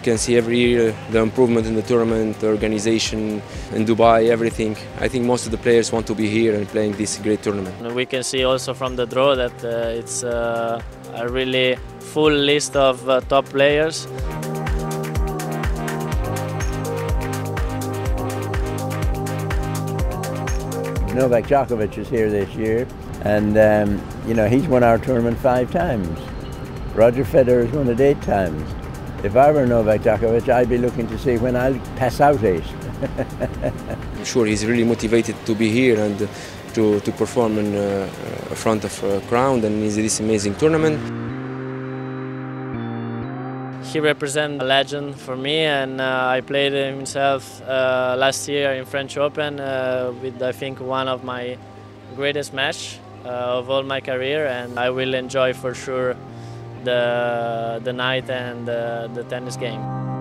can see every year the improvement in the tournament, the organization in Dubai, everything. I think most of the players want to be here and playing this great tournament. We can see also from the draw that uh, it's uh, a really full list of uh, top players. Novak Djokovic is here this year, and um, you know he's won our tournament five times. Roger Federer has won it eight times. If I were Novak Djokovic, I'd be looking to see when I'll pass out eight. I'm sure he's really motivated to be here and to, to perform in uh, front of a crowd and in this amazing tournament. He represents a legend for me, and uh, I played himself uh, last year in French Open uh, with I think one of my greatest match uh, of all my career, and I will enjoy for sure the the night and uh, the tennis game.